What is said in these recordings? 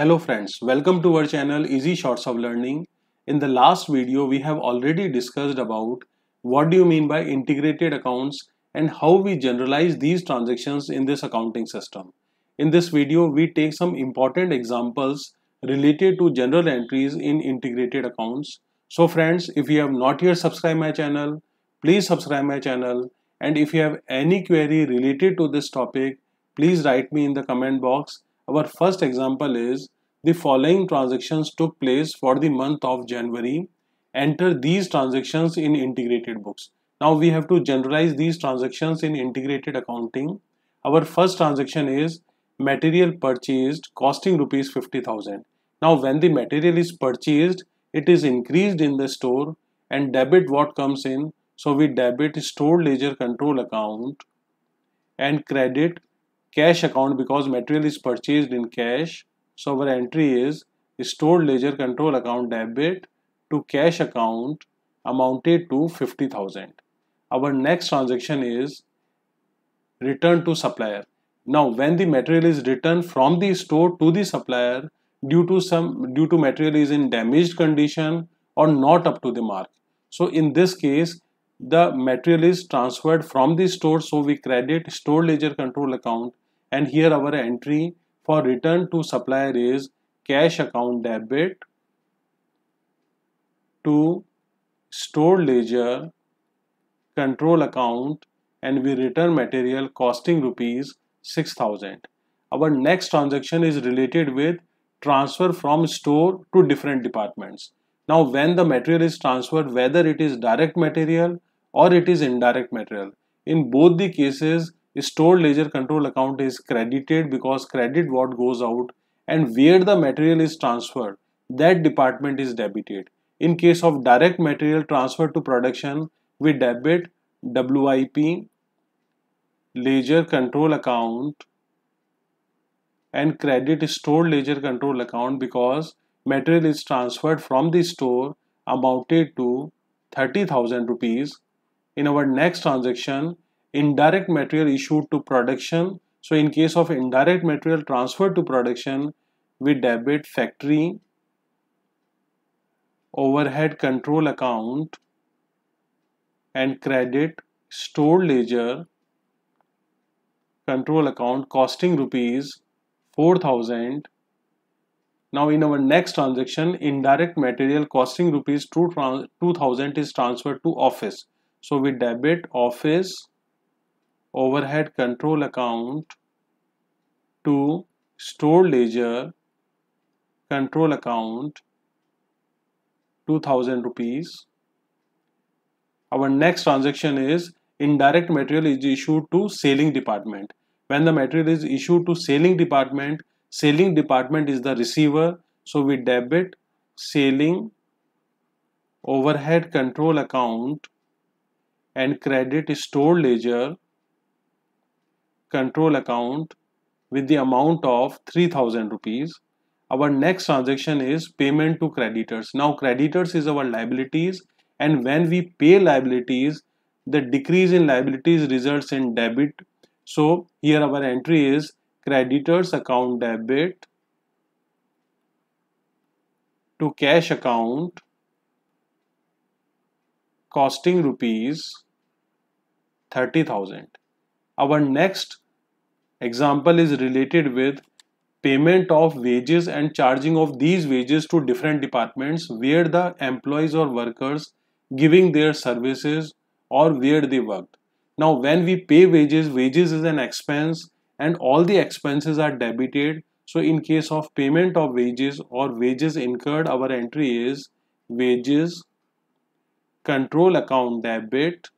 Hello friends, welcome to our channel Easyshots of Learning. In the last video, we have already discussed about what do you mean by integrated accounts and how we journalize these transactions in this accounting system. In this video, we take some important examples related to journal entries in integrated accounts. So friends, if you have not yet subscribed my channel, please subscribe my channel and if you have any query related to this topic, please write me in the comment box our first example is the following transactions took place for the month of January. Enter these transactions in integrated books. Now we have to journalize these transactions in integrated accounting. Our first transaction is material purchased costing rupees 50,000. Now when the material is purchased, it is increased in the store and debit what comes in. So we debit stored ledger control account and credit cash account because material is purchased in cash. So our entry is stored ledger control account debit to cash account amounted to 50,000. Our next transaction is return to supplier. Now when the material is returned from the store to the supplier due to some due to material is in damaged condition or not up to the mark. So in this case the material is transferred from the store so we credit store ledger control account and here our entry for return to supplier is cash account debit to store ledger control account and we return material costing rupees 6000 our next transaction is related with transfer from store to different departments. Now when the material is transferred whether it is direct material or it is indirect material. In both the cases stored ledger control account is credited because credit what goes out and where the material is transferred that department is debited. In case of direct material transfer to production we debit WIP ledger control account and credit stored ledger control account because material is transferred from the store amounted to 30,000 rupees in our next transaction indirect material issued to production. So in case of indirect material transferred to production we debit factory overhead control account and credit stored ledger control account costing rupees 4000 now in our next transaction indirect material costing rupees 2000 is transferred to office so we debit office overhead control account to store ledger control account 2000 rupees. Our next transaction is indirect material is issued to selling department. When the material is issued to selling department selling department is the receiver. So we debit selling overhead control account and credit store ledger control account with the amount of 3000 rupees. Our next transaction is payment to creditors. Now creditors is our liabilities and when we pay liabilities the decrease in liabilities results in debit. So here our entry is creditors account debit to cash account costing rupees 30000 our next example is related with payment of wages and charging of these wages to different departments where the employees or workers giving their services or where they worked. Now when we pay wages, wages is an expense and all the expenses are debited. So in case of payment of wages or wages incurred, our entry is wages control account debit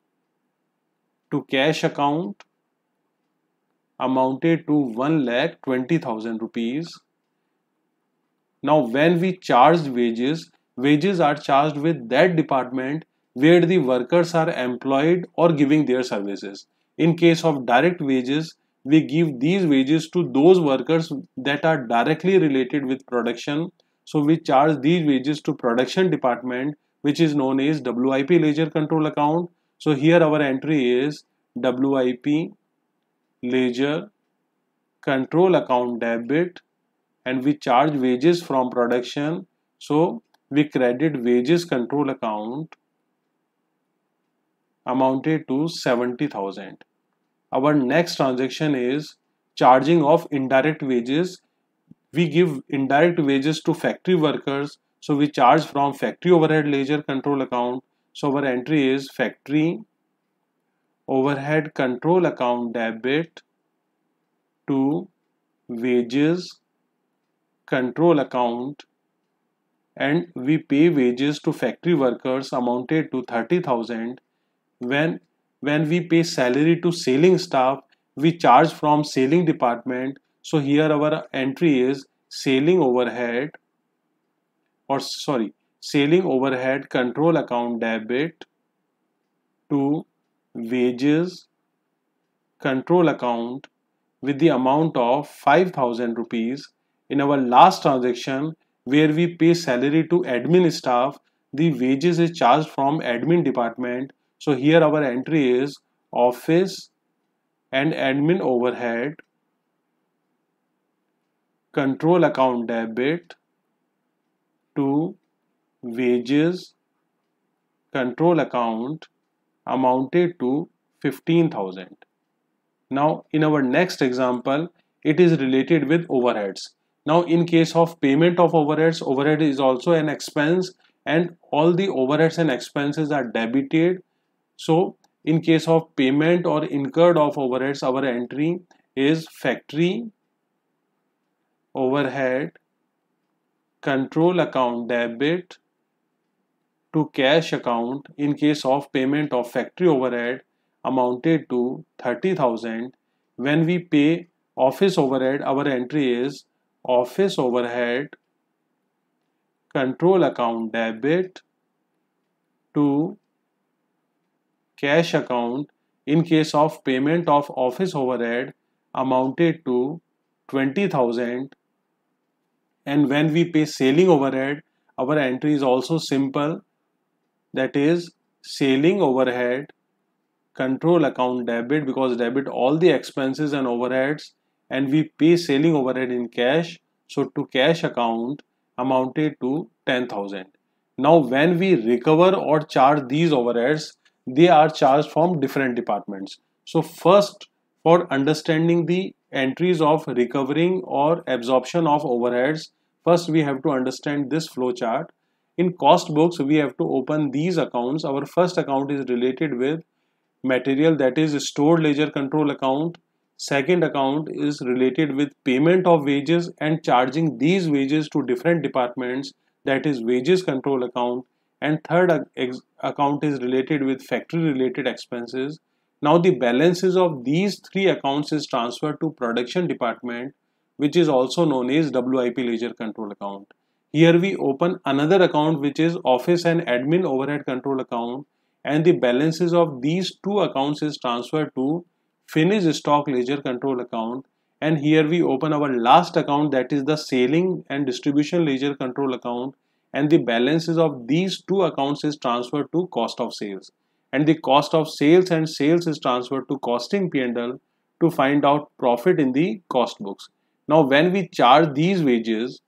to cash account amounted to 1 lakh 20,000 rupees. Now when we charged wages, wages are charged with that department where the workers are employed or giving their services. In case of direct wages, we give these wages to those workers that are directly related with production. So we charge these wages to production department which is known as WIP ledger control account. So here our entry is WIP ledger control account debit and we charge wages from production. So we credit wages control account amounted to 70,000 our next transaction is charging of indirect wages. We give indirect wages to factory workers. So we charge from factory overhead ledger control account so our entry is factory overhead control account debit to wages control account and we pay wages to factory workers amounted to 30000 when when we pay salary to selling staff we charge from selling department. So here our entry is selling overhead or sorry selling overhead control account debit to wages control account with the amount of 5000 rupees. In our last transaction where we pay salary to admin staff the wages is charged from admin department. So here our entry is office and admin overhead control account debit to wages control account amounted to 15,000. Now in our next example, it is related with overheads. Now in case of payment of overheads, overhead is also an expense and all the overheads and expenses are debited. So in case of payment or incurred of overheads, our entry is factory overhead control account debit to cash account in case of payment of factory overhead amounted to 30,000. When we pay office overhead, our entry is office overhead control account debit to cash account in case of payment of office overhead amounted to 20,000 and when we pay selling overhead our entry is also simple that is selling overhead control account debit because debit all the expenses and overheads and we pay selling overhead in cash. So to cash account amounted to 10000 now when we recover or charge these overheads they are charged from different departments. So first for understanding the entries of recovering or absorption of overheads first we have to understand this flow chart in cost books we have to open these accounts. Our first account is related with material that is stored ledger control account. Second account is related with payment of wages and charging these wages to different departments that is wages control account. And third account is related with factory related expenses. Now the balances of these three accounts is transferred to production department which is also known as WIP ledger control account here we open another account which is office and admin overhead control account. And the balances of these two accounts is transferred to finished stock ledger control account. And here we open our last account that is the selling and distribution ledger control account. And the balances of these two accounts is transferred to cost of sales. And the cost of sales and sales is transferred to costing P&L to find out profit in the cost books. Now when we charge these wages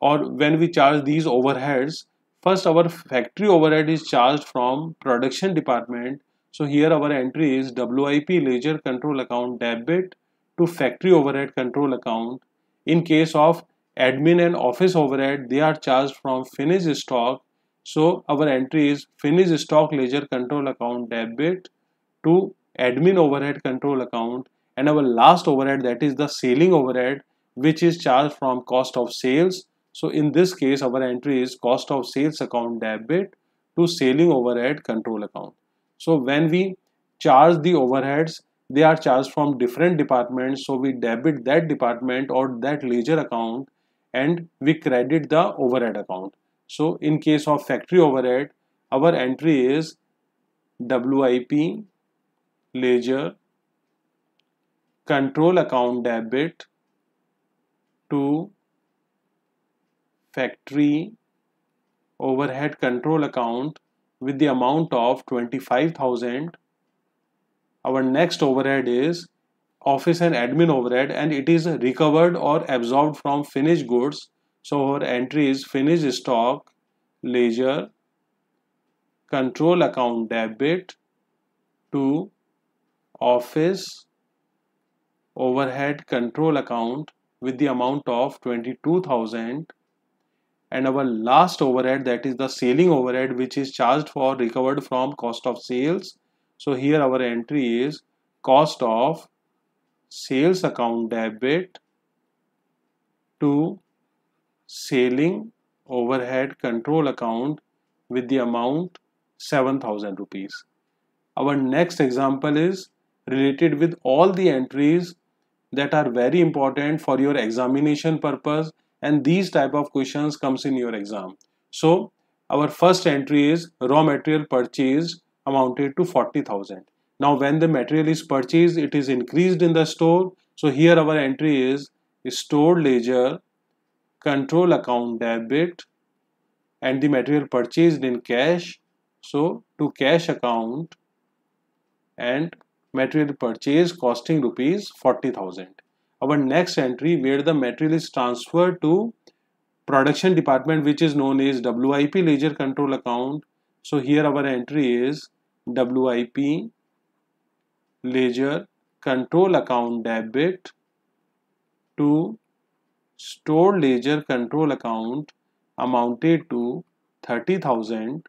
or when we charge these overheads first our factory overhead is charged from production department. So here our entry is WIP ledger control account debit to factory overhead control account. In case of admin and office overhead they are charged from finished stock. So our entry is finished stock ledger control account debit to admin overhead control account. And our last overhead that is the selling overhead which is charged from cost of sales so in this case, our entry is cost of sales account debit to selling overhead control account. So when we charge the overheads, they are charged from different departments. So we debit that department or that ledger account and we credit the overhead account. So in case of factory overhead, our entry is WIP ledger control account debit to factory overhead control account with the amount of 25,000 our next overhead is office and admin overhead and it is recovered or absorbed from finished goods. So our entry is finished stock ledger control account debit to office overhead control account with the amount of 22,000 and our last overhead that is the selling overhead which is charged for recovered from cost of sales so here our entry is cost of sales account debit to selling overhead control account with the amount 7000 rupees. Our next example is related with all the entries that are very important for your examination purpose and these type of questions comes in your exam. So our first entry is raw material purchased amounted to 40,000. Now when the material is purchased it is increased in the store. So here our entry is stored ledger control account debit and the material purchased in cash so to cash account and material purchase costing rupees 40,000. Our next entry where the material is transferred to production department which is known as WIP ledger control account. So here our entry is WIP ledger control account debit to store ledger control account amounted to 30,000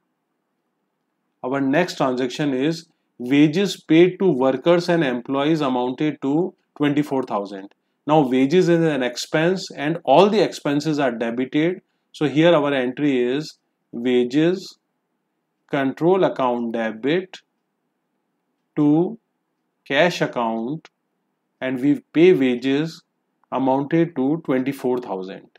our next transaction is wages paid to workers and employees amounted to 24,000. Now wages is an expense and all the expenses are debited. So here our entry is wages control account debit to cash account and we pay wages amounted to 24,000.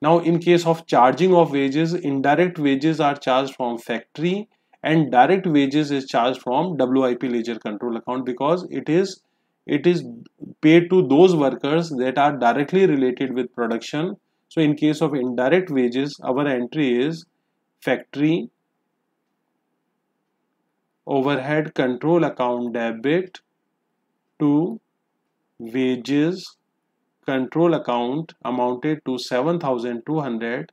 Now in case of charging of wages, indirect wages are charged from factory and direct wages is charged from WIP ledger control account because it is it is paid to those workers that are directly related with production. So in case of indirect wages our entry is factory overhead control account debit to wages control account amounted to 7200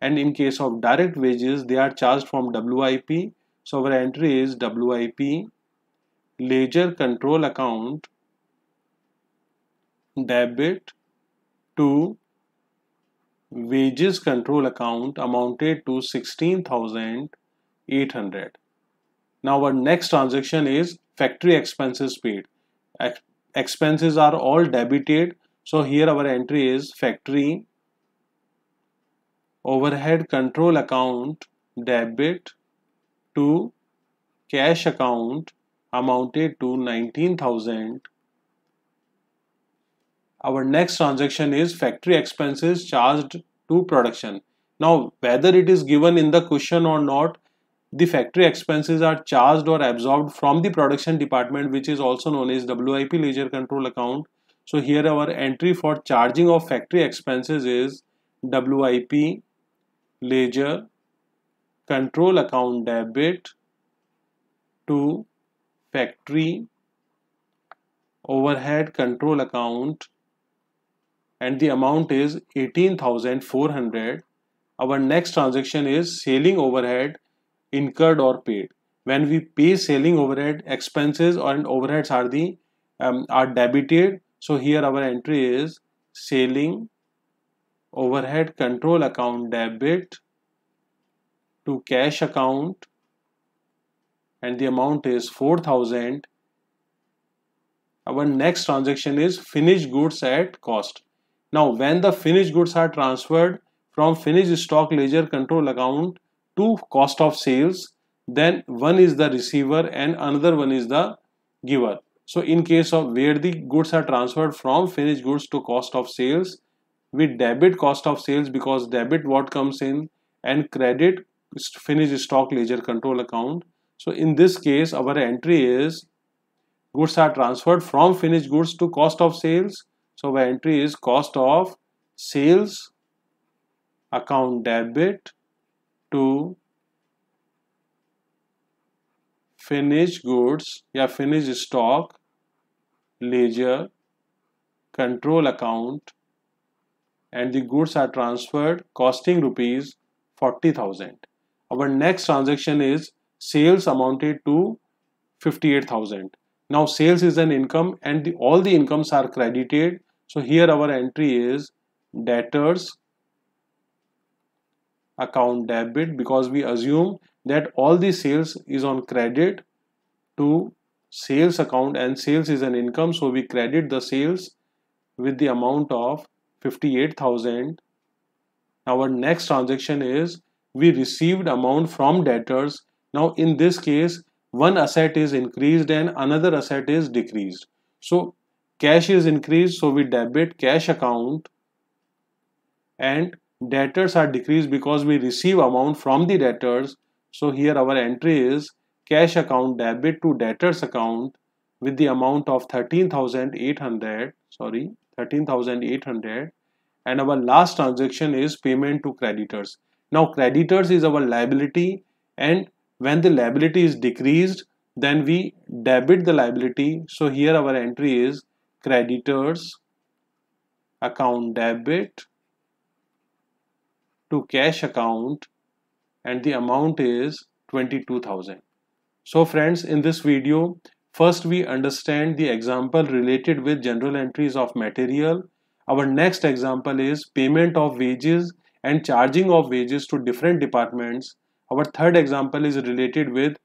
and in case of direct wages they are charged from WIP so our entry is WIP ledger control account debit to wages control account amounted to 16,800. Now our next transaction is factory expenses paid. Ex expenses are all debited. So here our entry is factory overhead control account debit to cash account amounted to 19,000. Our next transaction is factory expenses charged to production. Now whether it is given in the question or not, the factory expenses are charged or absorbed from the production department which is also known as WIP ledger control account. So here our entry for charging of factory expenses is WIP ledger control account debit to factory overhead control account and the amount is 18400 our next transaction is selling overhead incurred or paid. When we pay selling overhead expenses and overheads are the um, are debited. So here our entry is selling overhead control account debit to cash account and the amount is 4000 our next transaction is finished goods at cost now when the finished goods are transferred from finished stock ledger control account to cost of sales then one is the receiver and another one is the giver so in case of where the goods are transferred from finished goods to cost of sales we debit cost of sales because debit what comes in and credit finished stock ledger control account. So in this case, our entry is goods are transferred from finished goods to cost of sales. So our entry is cost of sales account debit to finished goods yeah finished stock ledger control account and the goods are transferred costing rupees 40,000. Our next transaction is sales amounted to 58,000. Now sales is an income and the, all the incomes are credited. So here our entry is debtors account debit because we assume that all the sales is on credit to sales account and sales is an income. So we credit the sales with the amount of 58,000 our next transaction is we received amount from debtors. Now in this case one asset is increased and another asset is decreased. So cash is increased so we debit cash account and debtors are decreased because we receive amount from the debtors. So here our entry is cash account debit to debtors account with the amount of 13800 sorry 13800 and our last transaction is payment to creditors. Now creditors is our liability and when the liability is decreased then we debit the liability. So here our entry is creditors account debit to cash account and the amount is 22000 so friends in this video first we understand the example related with journal entries of material. Our next example is payment of wages and charging of wages to different departments. Our third example is related with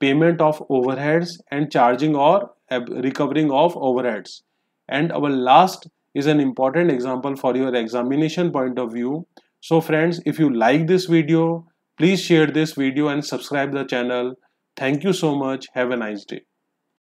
payment of overheads and charging or recovering of overheads and our last is an important example for your examination point of view so friends, if you like this video, please share this video and subscribe the channel. Thank you so much. Have a nice day.